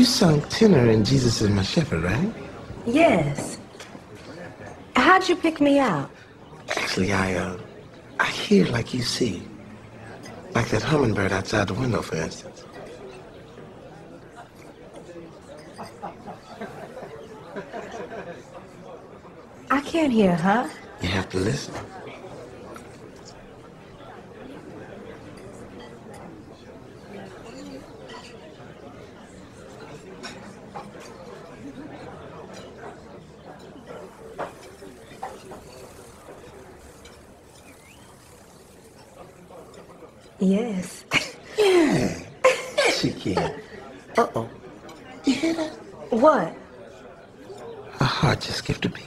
You sung tenor in Jesus is My Shepherd, right? Yes. How'd you pick me out? Actually, I, uh, I hear like you see. Like that hummingbird outside the window, for instance. I can't hear, huh? You have to listen. Yes. Yeah. Yes, you can. Uh-oh. You hear that? What? Her heart just a beat.